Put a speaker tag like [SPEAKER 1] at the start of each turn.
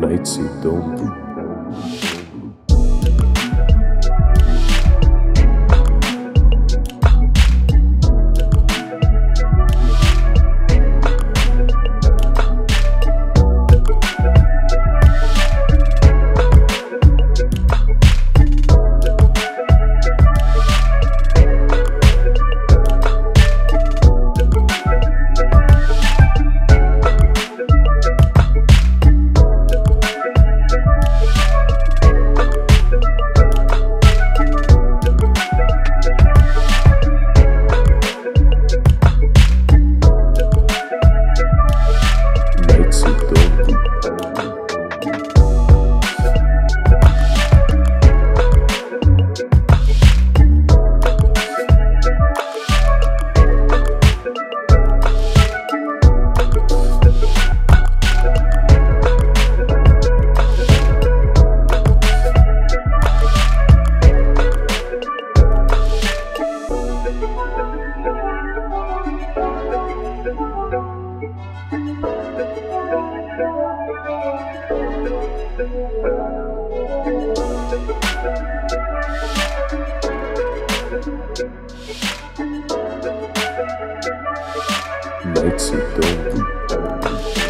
[SPEAKER 1] Nights in Dombu. Nights in Dombu.